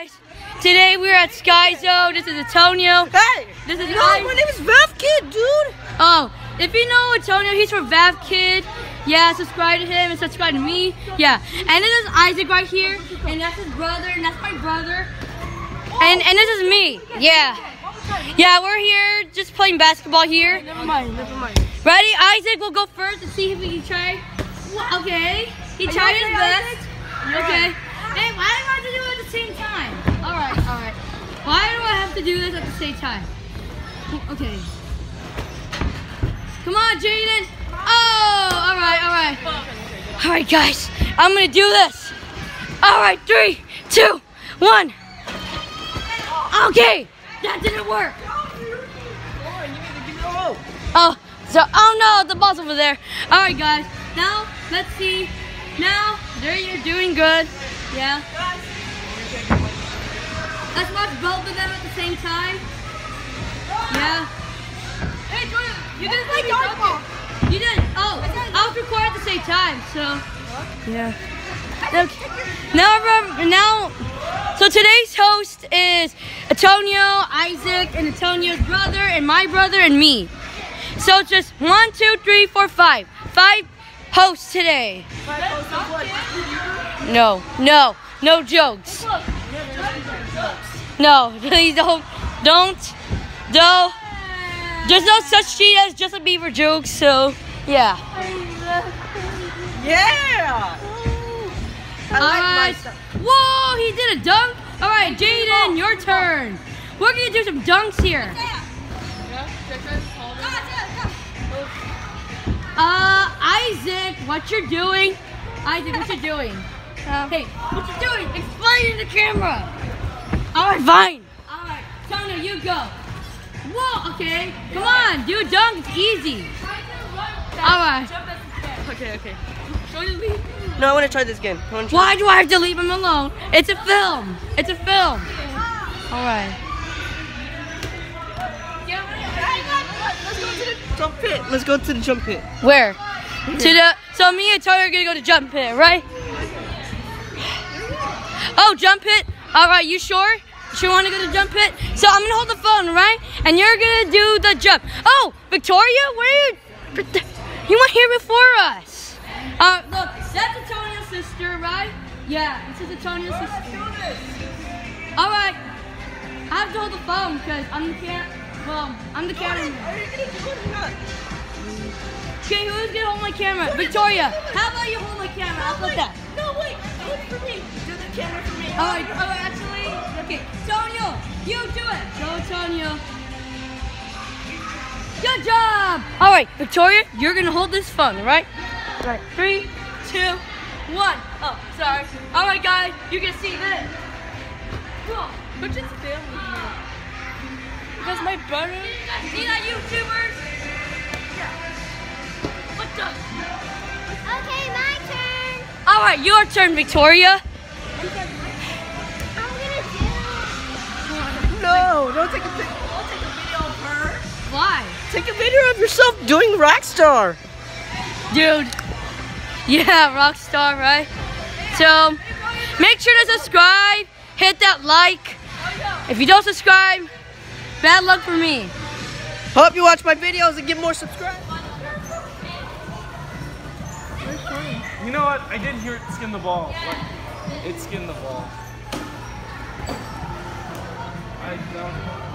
guys. Today we're at Sky Zone. This is Antonio. Hey! This is No, I- my name is Valve Kid, dude! Oh, if you know Antonio, he's from Vav Kid. Yeah, subscribe to him and subscribe to me. Yeah, and this is Isaac right here, and that's his brother, and that's my brother, and and this is me. Yeah, yeah, we're here just playing basketball here. Never mind, never mind. Ready? Isaac will go first and see if he can try. Okay, he tried okay, his best. Okay. Hey, why do I have same time? All right, all right. Why do I have to do this at the same time? Okay. Come on, Jayden. Oh, all right, all right. All right, guys. I'm gonna do this. All right, three, two, one. Okay, that didn't work. Oh, so oh no, the ball's over there. All right, guys. Now let's see. Now there you're doing good. Yeah. Let's watch both of them at the same time. Yeah. Hey, Jordan, you didn't play dodgeball. You didn't. Oh, I was recording at the same time, so. Yeah. Okay. Now, remember- now. So today's host is Antonio, Isaac, and Antonio's brother, and my brother, and me. So just one, two, three, four, five. Five hosts today. No, no, no jokes. No, please don't, don't, don't. There's no such thing as Justin Bieber jokes, so yeah. Yeah! I All like my right. stuff. Whoa, he did a dunk. All right, Jayden, your turn. We're gonna do some dunks here. Uh, Isaac, what you're doing? Isaac, what you doing? hey, what you doing? Explain to the camera. All right, fine. All right, Tony, you go. Whoa, okay. Come on, do a dunk. It's easy. All right. Okay, okay. No, I want to try this again. I try- Why do I have to leave him alone? It's a film. It's a film. All right. Jump pit. Let's go to the jump pit. Where? To the. So me and Tony are gonna go to jump pit, right? Oh, jump pit. All right. You sure? You sure want to go to jump pit? So I'm gonna hold the phone, right? And you're gonna do the jump. Oh, Victoria, where are you? You went here before us. Uh, look, that's Antonio's sister, right? Yeah, this is Antonio's sister. All right. I have to hold the phone because I'm the cam. Well, I'm the cameraman. Okay, who's gonna hold my camera? Victoria, how about you hold my camera? I'll put that. No, wait. Do for me. Do the camera for me. All right, all right, actually, okay. Tonio, you do it. Go, Tonio. Good job. All right, Victoria, you're gonna hold this phone, all right? All right, three, two, one. Oh, sorry. All right, guys, you can see this. Whoa, But just film me. Because my brother. you guys see that, YouTubers? Yeah. What the? Okay, my turn. All right, your turn, Victoria. No, don't take a pic- Don't take a video of her. Why? Take a video of yourself doing Rockstar. Dude. Yeah, Rockstar, right? So, make sure to subscribe, hit that like. If you don't subscribe, bad luck for me. Hope you watch my videos and get more subscribers. You know what? I did hear it skin the ball. Like, it skinned the ball. I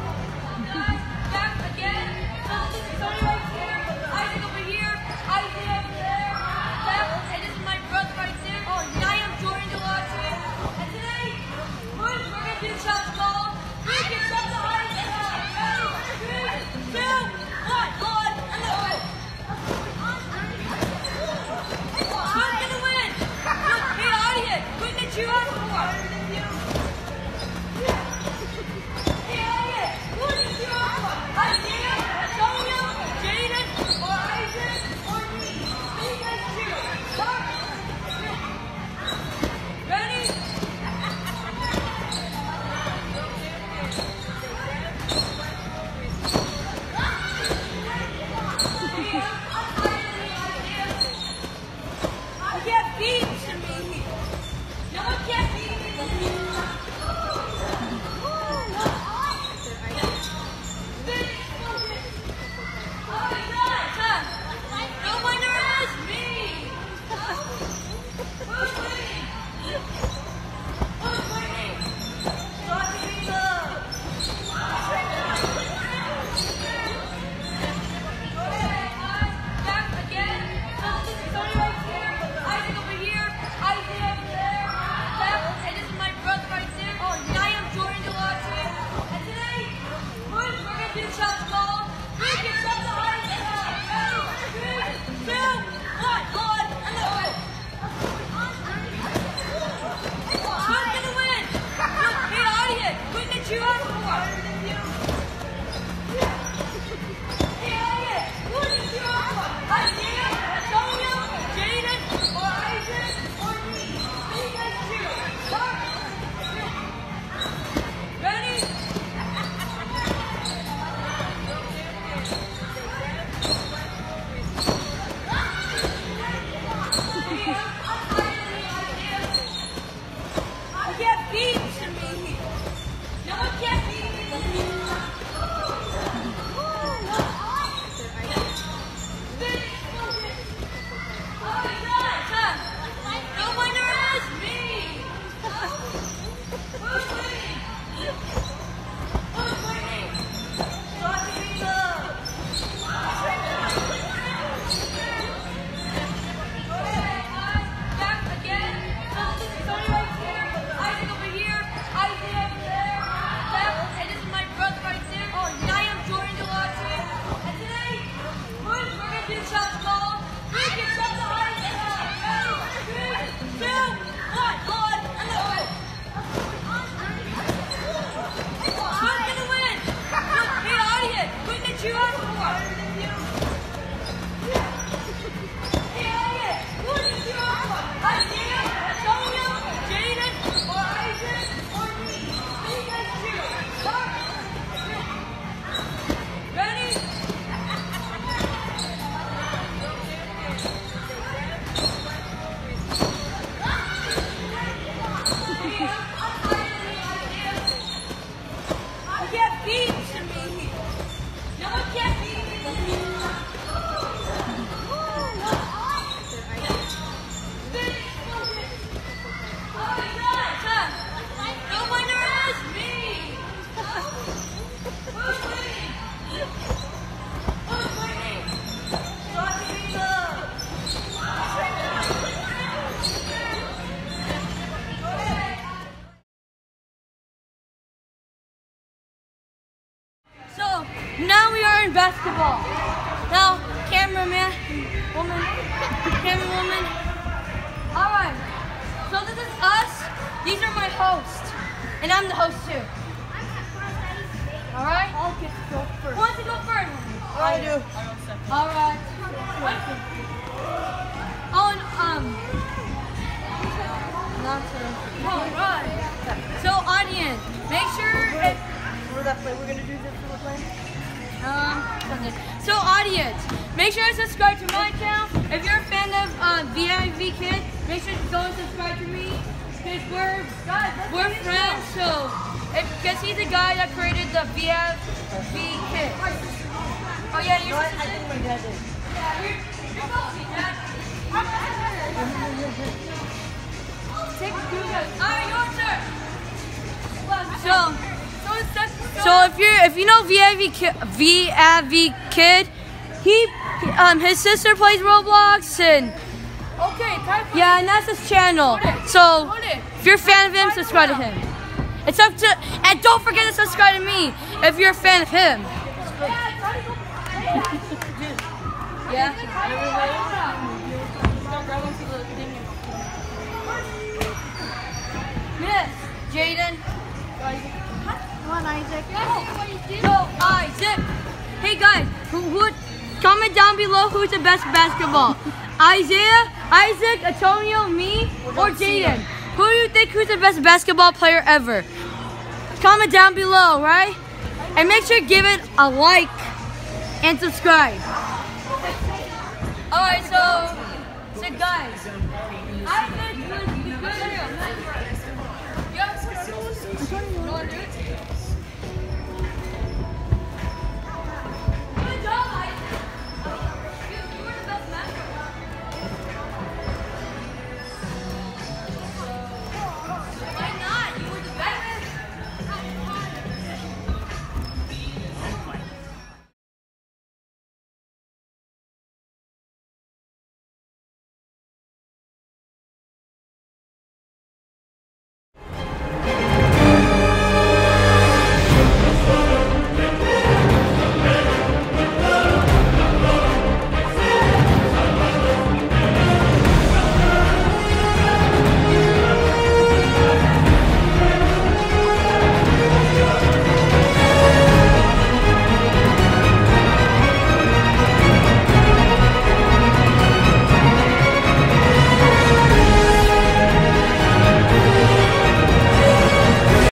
Peace. Woman, camera woman. All right. So this is us. These are my hosts, and I'm the host too. All right. I'll get to go Who first. wants to go first? I do. All right. Oh, and um. Not to. All right. So audience, make sure that play? We're gonna do this for the Um. So audience, make sure to subscribe to my channel. If you're a fan of uh, Vav Kid, make sure to go and subscribe to me. Cause we're we're friends. So, because he's the guy that created the Vav Kid. Oh yeah, You you're. what? I think my dad did. Yeah, you're, you're going, Dad. Take two guys. All right, your turn. So, so if you're if you know Kid, Vav Kid, he um his sister plays Roblox and Okay, yeah, and that's his channel. So if you're a fan of him, subscribe to him. It's up to and don't forget to subscribe to me if you're a fan of him. Yeah. Miss Jayden. Come on, Isaac. So Isaac. Hey guys, who, who comment down below who's the best basketball? Isaiah, Isaac, Antonio, me, or Jayden? Who do you think who's the best basketball player ever? Comment down below, right? And make sure to give it a like and subscribe. Alright, so so guys.